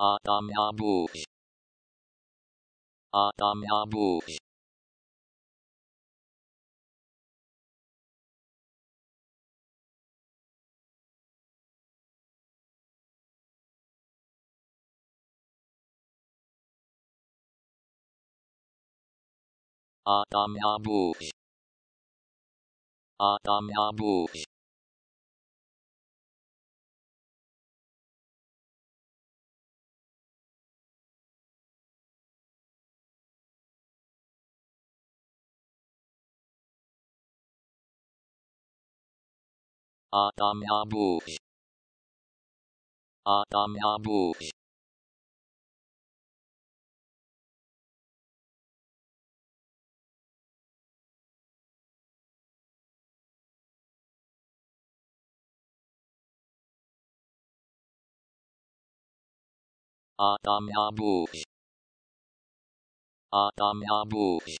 Adam Yabuz. Adam Yabuz. Adam Yabuz. Adam Yabuz. Adam Abuz. Adam Abuz. Adam Abuz. Adam Abuz.